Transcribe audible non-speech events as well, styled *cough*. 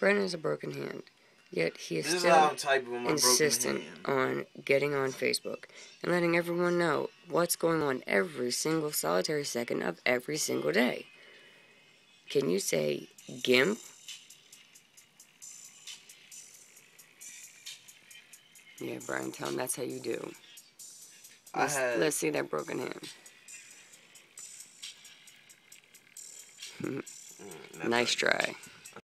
Brennan has a broken hand, yet he is This still is insistent on getting on Facebook and letting everyone know what's going on every single solitary second of every single day. Can you say GIMP? Yeah, Brian, tell him that's how you do. Let's, had let's see that broken hand. *laughs* Nice try.